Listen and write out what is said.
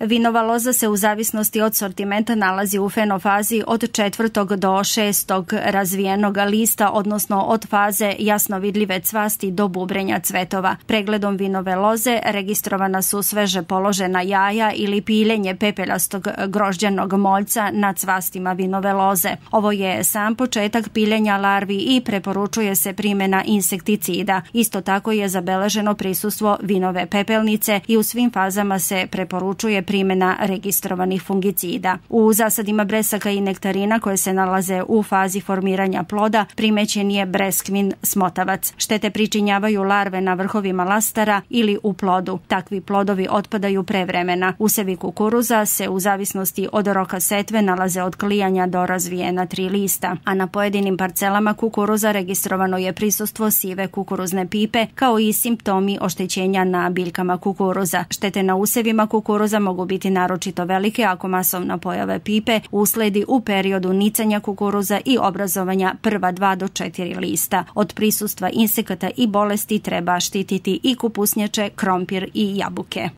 Vinova loza se u zavisnosti od sortimenta nalazi u fenofazi od četvrtog do šestog razvijenog lista, odnosno od faze jasno vidljive cvasti do bubrenja cvetova. Pregledom vinove loze registrovana su sveže položena jaja ili piljenje pepeljastog grožđanog moljca na cvastima vinove loze. Ovo je sam početak piljenja larvi i preporučuje se primjena insekticida. Isto tako je zabeleženo prisustvo vinove pepelnice i u svim fazama se preporučuje primjena registrovanih fungicida. U zasadima bresaka i nektarina koje se nalaze u fazi formiranja ploda primećen je breskvin smotavac. Štete pričinjavaju larve na vrhovima lastara ili u plodu. Takvi plodovi otpadaju prevremena. Usevi kukuruza se u zavisnosti od roka setve nalaze od klijanja do razvijena tri lista, a na pojedinim parcelama kukuruza registrovano je prisustvo sive kukuruzne pipe kao i simptomi oštećenja na biljkama kukuruza. Štete na usevima kukuruza mogu biti naročito velike ako masovna pojave pipe usledi u periodu nicanja kukuruza i obrazovanja prva dva do četiri lista. Od prisustva insekata i bolesti treba štititi i kupusnjače, krompir i jabuke.